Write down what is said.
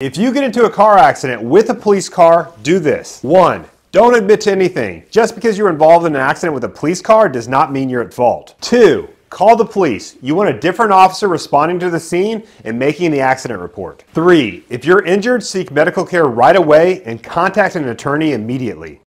If you get into a car accident with a police car, do this. One, don't admit to anything. Just because you're involved in an accident with a police car does not mean you're at fault. Two, call the police. You want a different officer responding to the scene and making the accident report. Three, if you're injured, seek medical care right away and contact an attorney immediately.